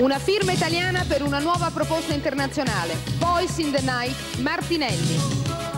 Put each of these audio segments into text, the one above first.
Una firma italiana per una nuova proposta internazionale. Voice in the Night, Martinelli.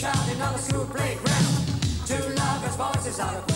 child in on the school playground. Two lovers' voices are